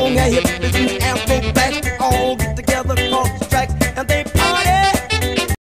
on their hips and afro back.